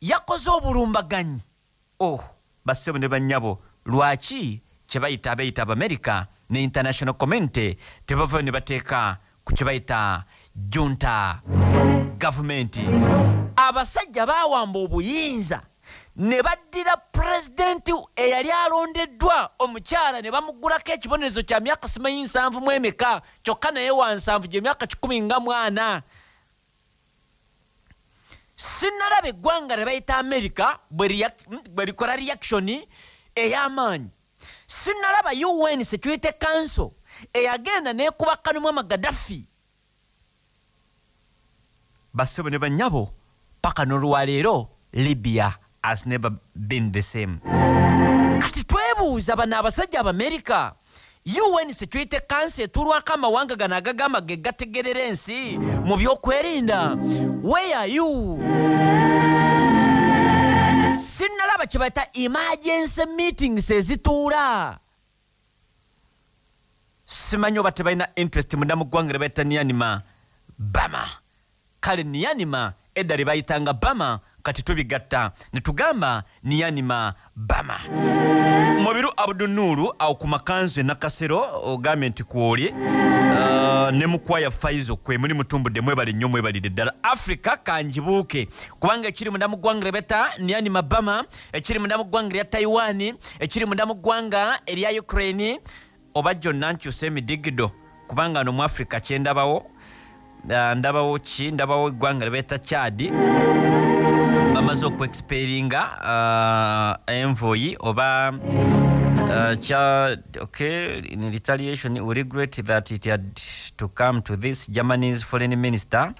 yakoze obulumbaganyi. Oh bassebo ne bannyabo lwaki kye bayita abeeyita abamerika ne international community tebavayo ne bateeka ku kye bayita junta gavumenti abasajja baawamba obuyinza ne baddira pulezidenti eyali alondeddwa omukyala ne bamugulako ekibonerezo kya myaka simanyi nsanvu mu emeka? Kyokka naye wa nsanvu gye myaka kikumi nga mwana sinnalaba eggwanga lye bayita amerika bwe likola reactioni ey'amaanyi. Sinnalaba un security council eyagenda n'ekuba kanumu amagadafi bassebo ne bannyabo paka n'olwaleero libya has never been the same. Kati twebuuza bano abasajja abamerika un security council etulwako amawanga gano agagamba ge gategerera ensi mu byokwerinda. Where are you? Sinnalaba kye bayita emergency meetings ezituula. Simanyi oba tebalina interest munda mu ggwanga lye bayita niyanima bama. Kale niyanima edda lye bayitanga bama kati tubigatta. Ne tugamba niyanima bama. Mubiru abudunulu awo ku makanzu enakasero ogambye nti kwoli uh, ne mukwaya faizo kwe muli mutumbudde mwebale nnyo mwebalire ddala. Africa kanjibuuke. Kubanga ekiri munda mu ggwanga lye beta niyanima bama ekiri munda mu ggwanga lya taiwan ekiri munda mu ggwanga erya ukraine oba gyonna nkyusa emidigido. Kubanga no mu africa kyendabawo uh, ndabawo ki? Ndabawo eggwanga lye beeta chadi bamaze okuexperinga uh, envoyi oba kya okay in retaliation we regret that it had to come to this germany's foreign minister.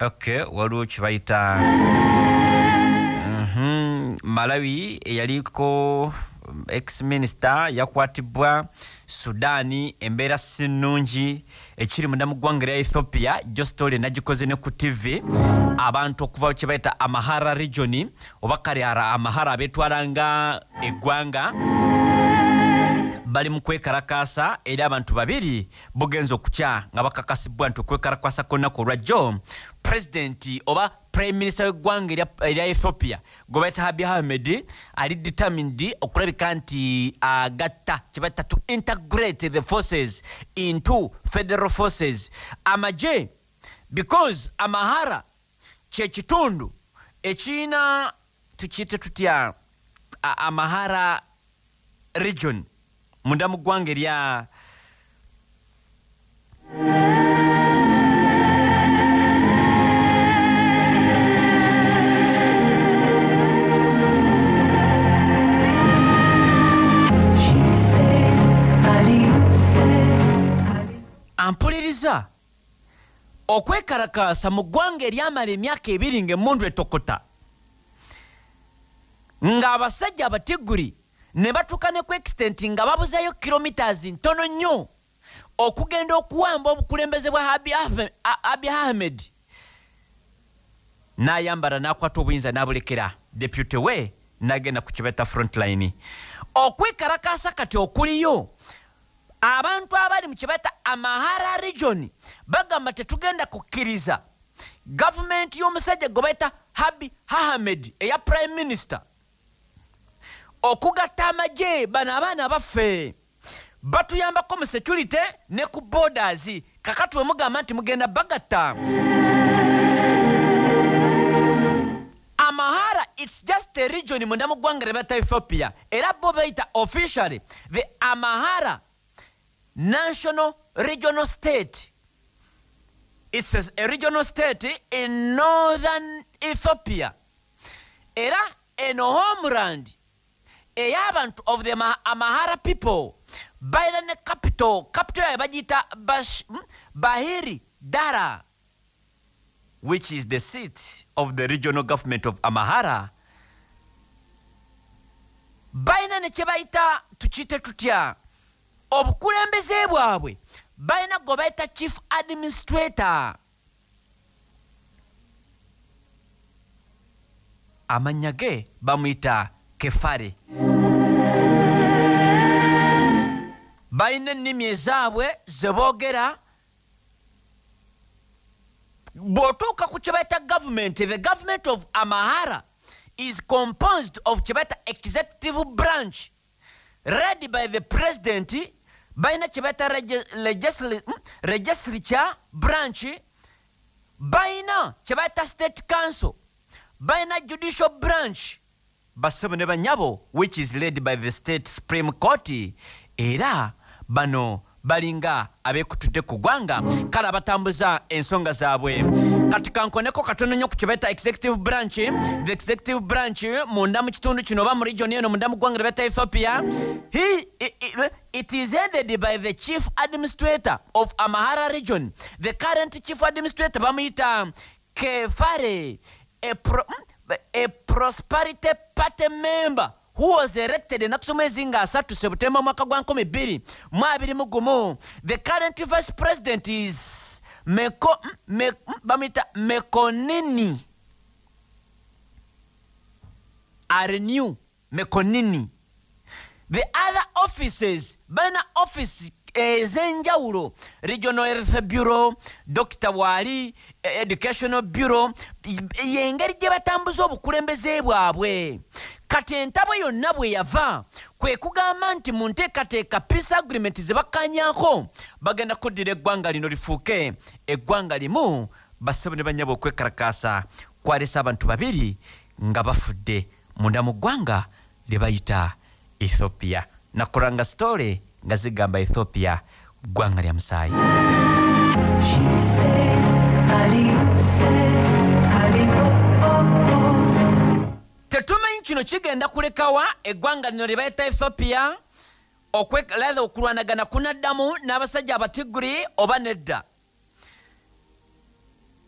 Okay waliwo kibayita Mhm, malawi eyaliko ex minister yakwatibwa sudaani embeera si nnungi ekiri munda mu ggwanga erya ethiopia jo story nagikoze ne ku tv abantu okuva kye bayita amahara regioni oba kale ara amahara abeetwalanga eggwanga bali mu kwekalakaasa eri abantu babiri bugenza okukya nga bakakasibwa nti okwekalakaasa kolunaku olwajjo pulezidenti oba prime minister w'eggwanga erya- ethiopia gwe bayita habi ahmed ali determined okulabika nti agatta kye bayita to integrate the forces into federal forces. Amaje because amahara kyekitundu ekirina tukiyite tutya amahara region munda mu ggwanga erya ampuliriza. Okwekalakaasa mu ggwanga eryamala emyaka ebiri ng'emmundu etokota. Ng'abasajja abatiguri ne batuuka ne ku extent nga babuzayo kilomitas ntono nnyo okugenda okuwamba obukulembeze bwa Abiy Ahmed- A- Abiy ahmed. N'ayambala n'akwata obuyinza n'abulekera. Deputy we n'agenda ku kibeta frontline okwekalakaasa kati okuliyo abantu abali mu kibata amahara region bagamba tetugenda kukkiriza. Gavumenti y'omusajja gwe bayita habi hahamed eya prime minister okugatta amagye bano abaana baffe. Batuyambako mu security ne ku borders. Kakati we mugamba nti mugenda bagatta. Amahara its just a region munda mu ggwanga lye bata ethiopia. Era bo bayita officially the amahara national regional state. It's a, regional state in northern ethiopia. Era eno homeland ey'abantu of the Ma- amahara people. Balina ne capital. Capital yayo bagiyita hmm? bahiri dara which is the seat of the regional government of amahara. Balina ne kye bayita tukiyite tutya? Obukulembeze bwabwe. Balina gwe bayita chief administrator. Amannya ge bamuyita kefare balina ennimi ezaabwe ze boogera. Bw'otuuka ku kye bayita gavumenti the government of amahara is composed of kyebaita executive branch. Led by the president balina kyebaita legislature branch. Balina kyebaita state council. Balina judicial branch. Basebo ne banyabo which is led by the state supreme court. Era bano balinga abekutudde ku ggwanga. Kale abatambuza ensonga zaabwe. Kati kankoneko katono nnyo ku kyebaita executive branch. The executive branch munda mu kitundu kino oba mu region eno munda mu ggwanga lyebaita ethiopia. He, i- i- it is headed by the chief administrator of amahara region. The current chief administrator bamuyita kefare a, pro, a prosperity party member who was elected enaku z'omwezi nga asatu sebutemba omwaka gwa 2021 the current vice president is meko, me, bamwita mekonini. Arenew mekonini. The other offices balina office ez'enjawulo regional health bureau dr waali eh, educational bureau yengeri gye batambuza obukulembeze bwabwe. Kati entabo yonna bwe yava kwe kugamba nti mu nteekateeka peace agreement ze bakkanyako bagenda kuddira eggwanga lino lifuuke. Eggwanga limu bassebo ne banyaba okwekalakaasa kwalesa abantu babiri nga bafudde munda mu ggwanga lye bayita ethiopia. Nakulanga sitole nga zigamba ethiopia ggwanga lya musaayi tetumanyi kino kigenda kulekawa eggwanga lino lye bayita ethiopia okwelatha okulwanagana kunaddamu n'abasajja abatiguri oba nedda?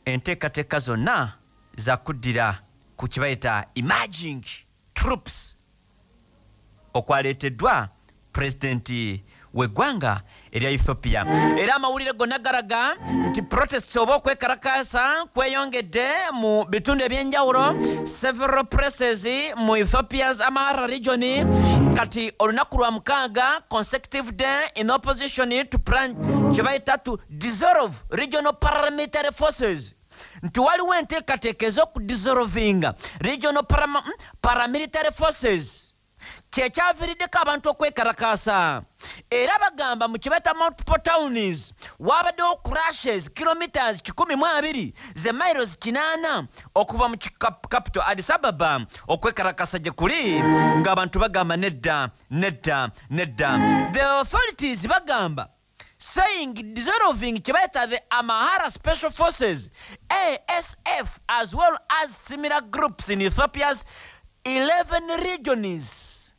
Enteekateeka zonna zakuddira ku kibayita emerging troops okwaleeteddwa pulezidenti w'eggwanga erya ethiopia. Era amawulire gonna galaga nti protests oba okwekalakaasa kweyongedde mu bitundu ebyenjawulo several places mu ethiopia's amahara region. Kati olunaku lwa mukaaga consecutive day in opposition to plan kye bayita to dissolve regional paramilitary forces. Nti waliwo enteekateeka ez'okudissolvinga regional paramilitary forces kyekyaviiriddeko abantu okwekalakaasa. Era bagamba mu kibata multiple towns wabaddewo crashes kilometers 12 ze miles 8 okuva mu capital addis ababa okwekalakasa gye kuli ng'abantu bagamba nedda nedda nedda. The authorities bagamba saying dissolving kibayita the amahara special forces asf as well as similar groups in ethiopia's 11 regions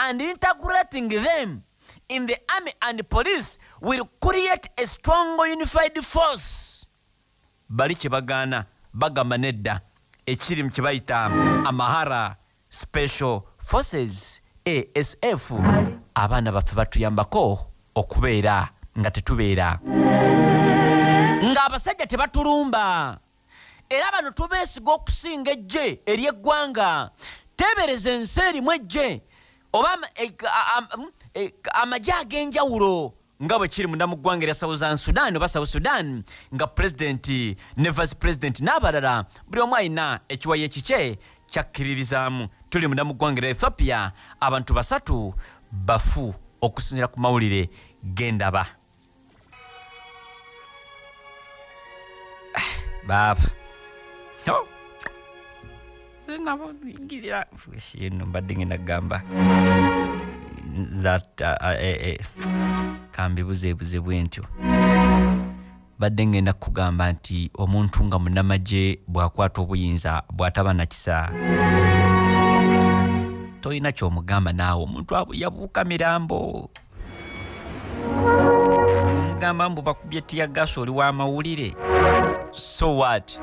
and integrating them in the army and police will create a strong unified force. Bali kye bagaana bagamba nedda ekiri mu kye bayita amahara special forces asf abaana baffe batuyambako okubeera nga tetubeera. Ng'abasajja tebatulumba. Era bano tubeesiga okusinga ejje ery'eggwanga. Teebereza ensi erimu ejje oba e- a- mm, e- amagye ag'enjawulo nga bwe kiri munda mu ggwanga erya southern sudan oba south sudan nga pulezidenti ne vice pulezidenti n'abalala buli omu alina ekiwayo ekikye kyakkiririzaamu tuli munda mu ggwanga erya ethiopia abantu basatu bafu okusinzira ku mawulire gendaba baaba Oh. sinabogirira eno mbadde ngenda kugamba nzata kambibuzeebuze bwe ntyo badde ngenda kugamba nti omuntu nga munnamagye bw'akwata obuyinza bw'ataba nakisa tolina kyomugamba naawe omuntu yabuuka mirambo omugamba mbu bakubye tiyagasi oli w'amawulire so what?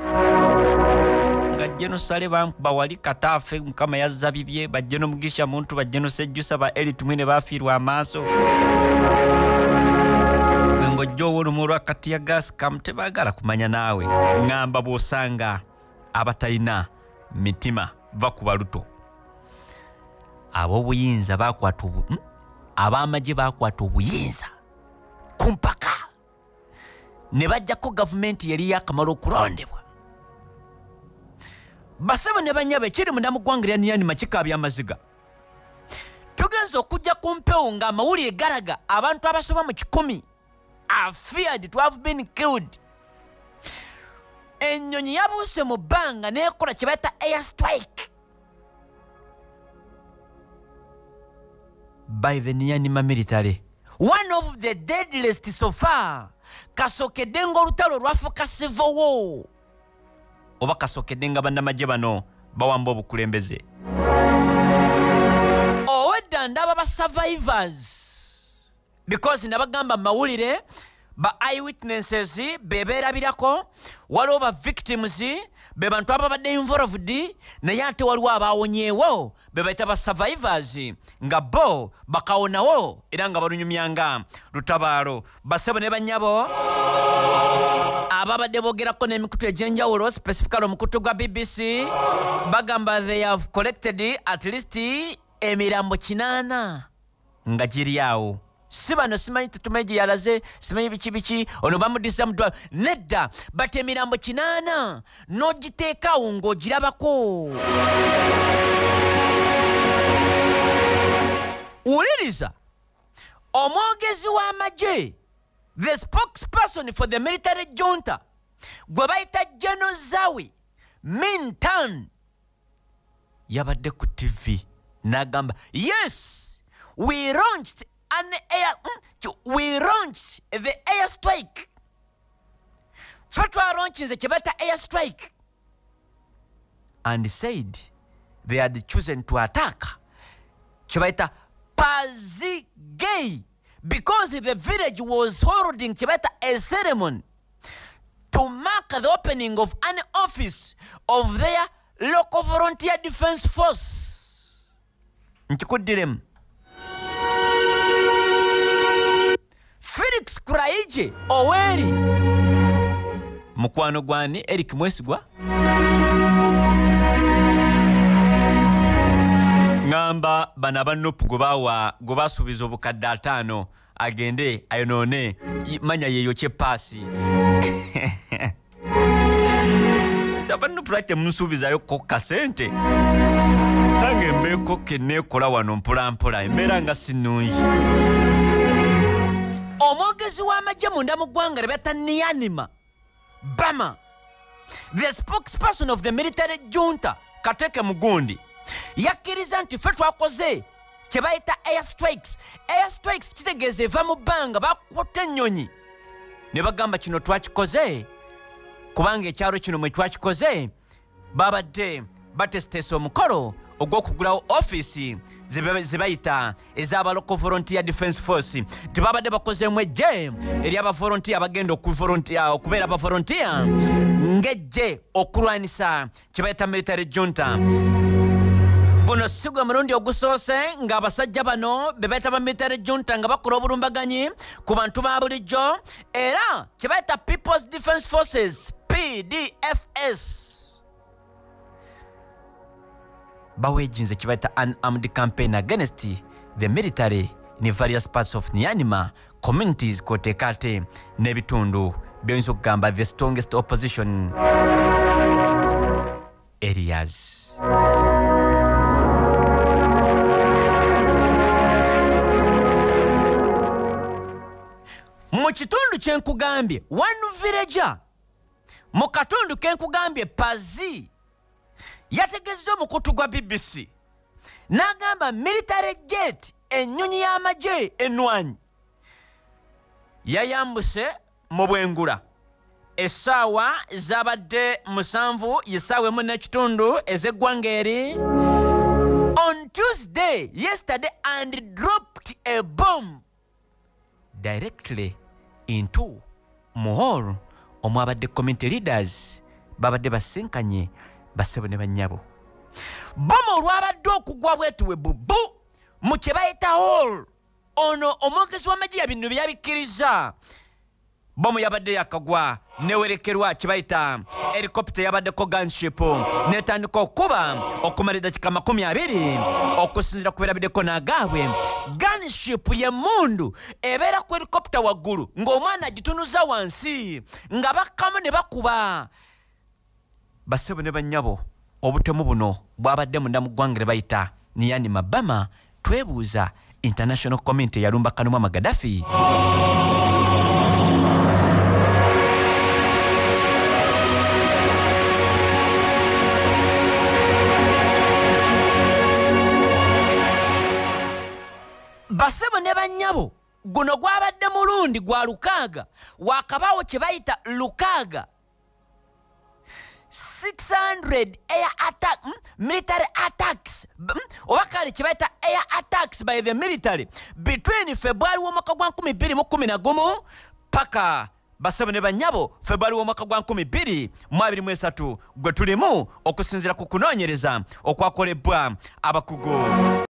Nga jenosale bankuba wali kataafe mukama yazza bibye bajje nomugisha muntu bajje nosejjusa ba elitumwe ne bafiirwa amaaso. Ng'ojja olumu olwakati ya gaasi kamu tebaagala kumanya naawe. Ŋŋamba bw'osanga abatalina mitima va ku baluto. Ab'obuyinza bakwata obu hmm? ab'amagye bakwata obuyinza ku mpaka ne bajjako gavumenti yali yakamala okulondebwa. Basebo ne banyabo ekiri munda mu ggwanga lya niyanima kikaabya amaziga tugenza okujja ku mpewo ng'amawulire galaga abantu abasoba mu kikumi. Are feared to have been killed. Ennyonyi yabuuse mu bbanga neekola kye bayita air strike. By the niyanima military one of the deadliest so far. Kasookedde ng'olutalo olwafuuka civil war. Oba kasookedde nga bannamagye bano bawamba obukulembeze owedda ndaba ba survivors. Because nabagamba mawulire ba eyewitnesses bebeerabirako waliwo ba victims be bantu ababadde involved naye ate waliwo abawonyeewo be bayita ba survivors nga bo bakawonawo era nga balunyumyanga lutabaalo. Basebo ne banyabo ababadde boogerako n'emikutu egy'enjawulo specifically omukutu gwa bbc bagamba they have collected at least emirambo kinaana nga giri awo si bano simanyi tetumanyi gye yalaze simanyi biki biki. Ono bamudisa mutwa nedda bat emirambo kinaana. N'ogiteekaawo ng'ogirabako. Wuliriza omwogezi w'amagye the spokesperson for the military junta gwe bayita geno zawi mintan yabadde ku tv n'agamba yes we launched an air mm, we launched the air strike. Fe twalaunchinze kye bayita air strike. And said they had chosen to attack kye bayita pazigei because the village was holding kye bayita a ceremony to mark the opening of an office of their local volunteer defense force. Nkikuddiremu felix kuraije oweri. Mukwano gwani eric mwesigwa. Ŋŋamba bano abanupu gwe bawa gwe basuubiza obukadde ataano. Agende ayonoone manya yeyokye paasi. Abanupu lwaki temunsuubizayoko kasente nange mbeeko keneekola wano mpolampola embeera nga sinungi omwogezi w'amagye munda mu ggwanga lye bata niyanima bama the spokesperson of the military junta kateke mugundi yakkiriza nti ffe twakoze kye bayita air strikes. Air strikes kitegeeza eva mu bbanga bakutte ennyonyi. Ne bagamba kino twakikoze kubanga ekyalo kino mwe twakikoze babadde batesitesa omukolo ogw'okugulawo ofiisi ze ba- ze bayita ez'abalocal volunteer defense force. Tebabadde bakozeemu ejje ery'abavolontiya abagenda okubeera abavolontiya ng'ejje okulwanisa kye bayita military junta. Guno si gwe mulundi ogusoose ng'abasajja bano be bayita ba military junta nga bakola obulumbaganyi ku bantu ba bulijjo era kye bayita people's defense forces pdfs bawejinze kye bayita an armed campaign against the military in various parts of nyanima communities kwoteeka ate n'ebitundu byoyinza okugamba the strongest opposition areas. Mu kitundu kye nkugambye one villager. Mu katundu ke nkugambye pazi yategezza omukutu gwa bbc n'agamba military jet ennyonyi y'amagye enwanyi. Yayambuse mu bwengula. Essaawa zabadde musanvu yessaawa emu n'ekitundu ez'eggwanga eri. On tuesday yesterday and dropped a bomb directly into muhol omwabadde community leaders. Babadde basinkanye basebo ne bannyabo bomu olwabadde okugwa bwetuwe bubu mu kye bayita hall. Ono omwogezi w'amagye bino bye yabikkiriza. Bomu yabadde yakagwa newerekerwa kye bayita helikopita yabaddeko gunship. Netandika okuba okumala makumi abiri okusinzira ku beerabiddeko n'agaabwe. Gunship yemundu ebeera ku helikopita waggulu ng'omwana agitunuza wansi nga bakkamu ne bakuba basebo ne bannyabo obutemu buno bwabadde munda mu ggwanga bayita niyanima bama twebuuza international community eyalumba kanumwa magadafi. Basebo ne bannyabo guno gwabadde mulundi gwa lukaaga wakabaawo kye bayita lukaaga 600 air attack mm, military attacks b- mm, oba kale kye bayita air attacks by the military. Between february w'omwaka gwa 2011 paka basebo ne bannyabo february w'omwaka gwa 2023 gwe tulimu okusinziira ku kunoonyereza okwakolebwa abakugu